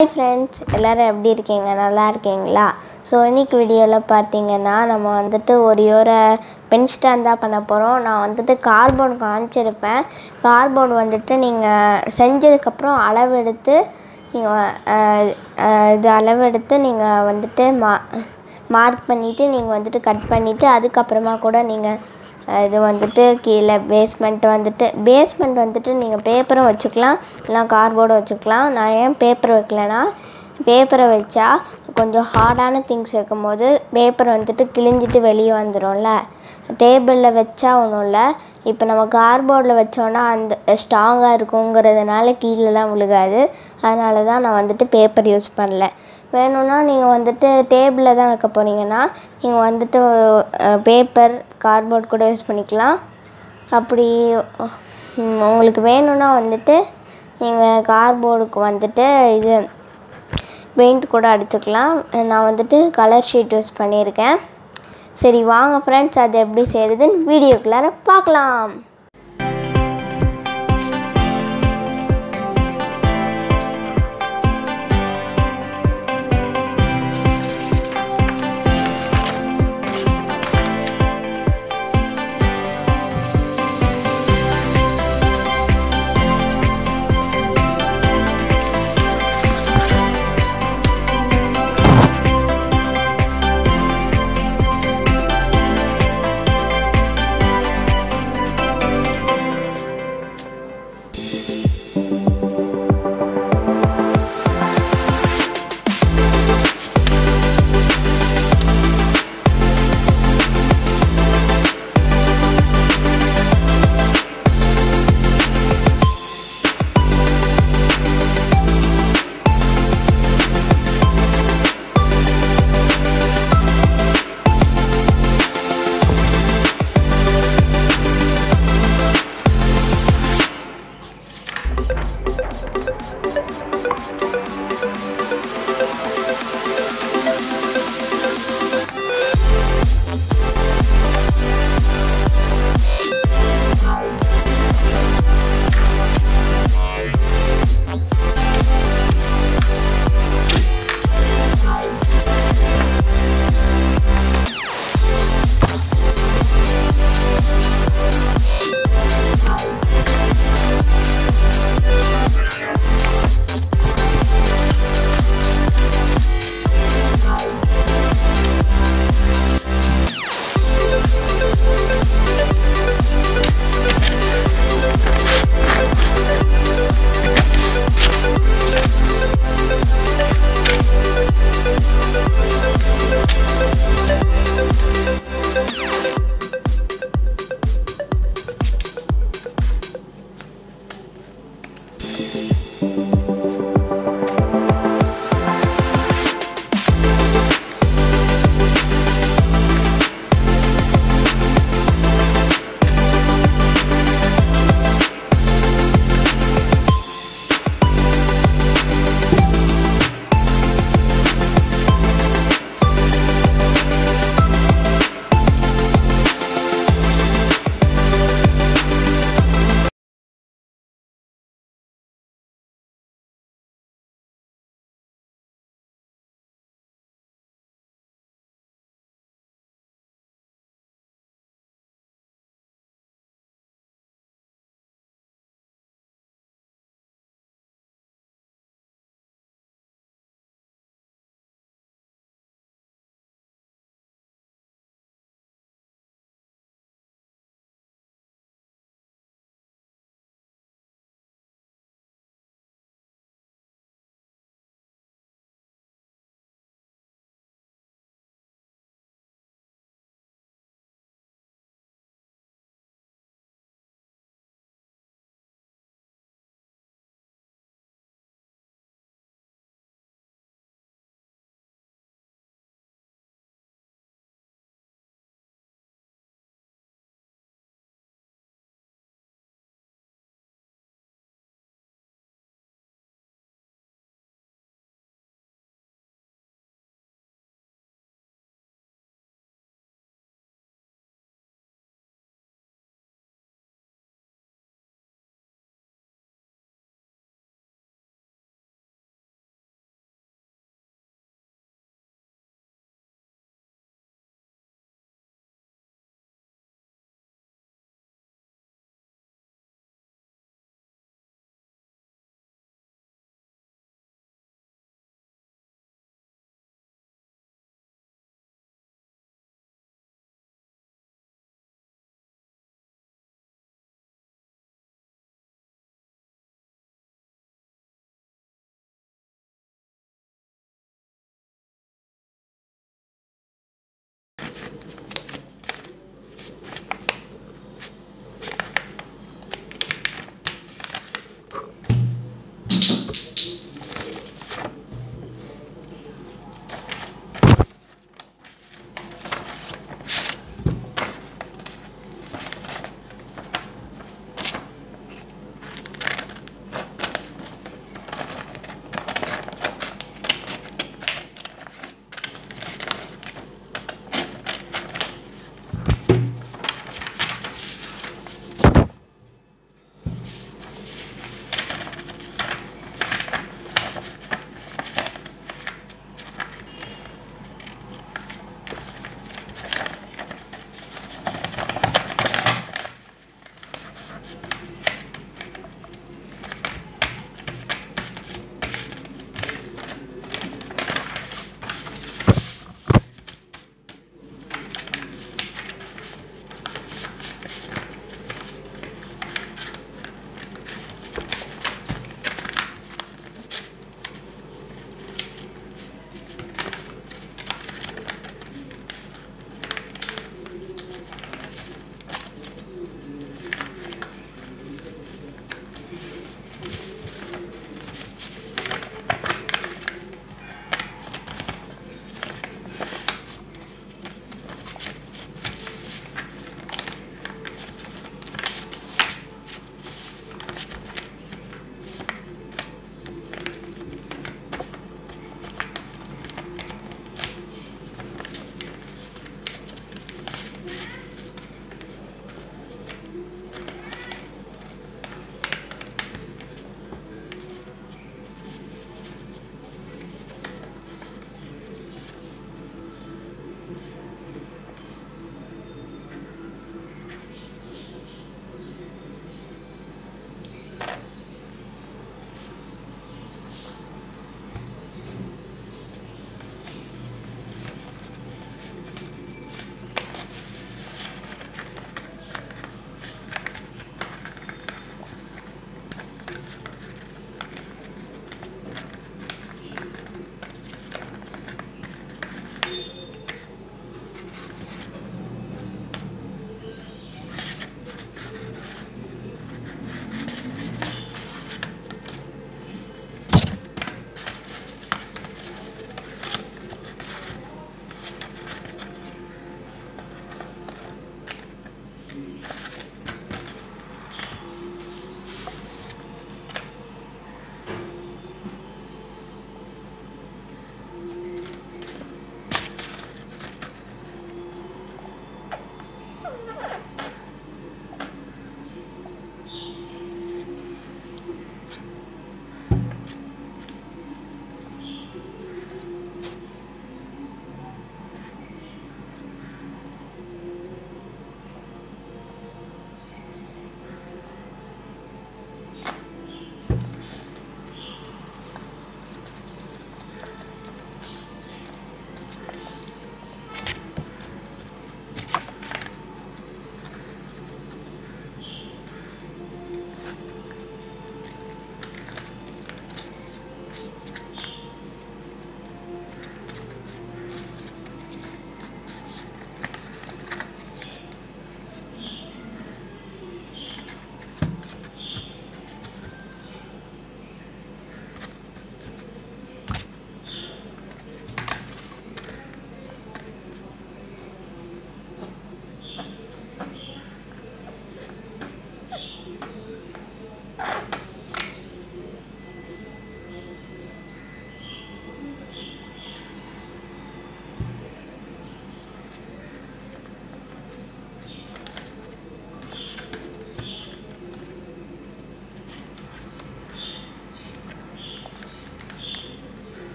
Hi friends எல்லோரும் எப்படி இருக்கீங்க? நல்லா இருக்கீங்களா? ஸோ இன்றைக்கி வீடியோவில் பார்த்தீங்கன்னா நம்ம வந்துட்டு ஒரு ஒரு பென் ஸ்டாண்ட் தான் பண்ண போகிறோம் நான் வந்துட்டு கார்போர்டு காமிச்சிருப்பேன். கார்போர்டு வந்துட்டு நீங்கள் செஞ்சதுக்கப்புறம் அளவெடுத்து நீங்கள் இது அளவெடுத்து நீங்கள் வந்துட்டு மா மார்க் பண்ணிவிட்டு நீங்கள் வந்துட்டு கட் பண்ணிவிட்டு அதுக்கப்புறமா கூட நீங்கள் இது வந்துட்டு கீழே பேஸ்மெண்ட் வந்துட்டு பேஸ்மெண்ட் வந்துட்டு நீங்கள் பேப்பரும் வச்சுக்கலாம். இல்லை கார்போர்டும் வச்சுக்கலாம். நான் ஏன் பேப்பர் வைக்கலைன்னா பேப்பரை வச்சா கொஞ்சம் ஹார்டான திங்ஸ் வைக்கும்போது பேப்பர் வந்துட்டு கிழிஞ்சிட்டு வெளியே வந்துடும்ல டேபிளில் வச்சா ஒன்றும் இல்லை. இப்போ நம்ம கார்போர்டில் வச்சோன்னா அந்த ஸ்ட்ராங்காக இருக்குங்கிறதுனால கீழெலாம் விழுகாது. அதனால தான் நான் வந்துட்டு பேப்பர் யூஸ் பண்ணல. வேணும்னா நீங்கள் வந்துட்டு டேபிளில் தான் வைக்க போகிறீங்கன்னா நீங்கள் வந்துட்டு பேப்பர் கார்ட்போர்ட் கூட யூஸ் பண்ணிக்கலாம். அப்படி உங்களுக்கு வேணும்னா வந்துட்டு நீங்கள் கார்ட்போர்டுக்கு வந்துட்டு இது பெயிண்ட் கூட அடிச்சுக்கலாம். நான் வந்துட்டு கலர் ஷீட் யூஸ் பண்ணியிருக்கேன். சரி வாங்க ஃப்ரெண்ட்ஸ் அது எப்படி செய்கிறதுன்னு வீடியோக்குள்ளார பார்க்கலாம்.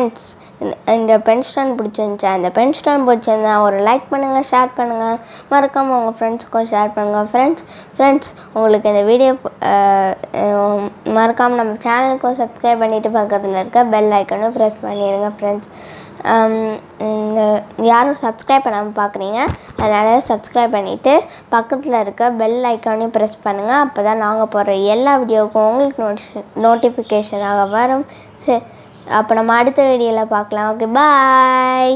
ஃப்ரெண்ட்ஸ் இந்த பென் ஸ்டாண்ட் பிடிச்சிருந்துச்சா? இந்த பென் ஸ்டாண்ட் பிடிச்சிருந்தா ஒரு லைக் பண்ணுங்கள் ஷேர் பண்ணுங்கள் மறக்காமல் உங்கள் ஃப்ரெண்ட்ஸுக்கும் ஷேர் பண்ணுங்கள் ஃப்ரெண்ட்ஸ் ஃப்ரெண்ட்ஸ் உங்களுக்கு இந்த வீடியோ மறக்காமல் நம்ம சேனலுக்கும் சப்ஸ்கிரைப் பண்ணிவிட்டு பக்கத்தில் இருக்க பெல் ஐக்கனும் ப்ரெஸ் பண்ணிடுங்க ஃப்ரெண்ட்ஸ் இந்த யாரும் சப்ஸ்கிரைப் பண்ணாமல் பார்க்குறீங்க அதனால் சப்ஸ்கிரைப் பண்ணிவிட்டு பக்கத்தில் இருக்க பெல் ஐக்கானையும் ப்ரெஸ் பண்ணுங்கள் அப்போ தான் நாங்கள் போடுற எல்லா வீடியோவுக்கும் உங்களுக்கு நோட்டிஃபிகேஷனாக வரும். சரி அப்போ நம்ம அடுத்த வீடியோவில் பார்க்கலாம். Okay bye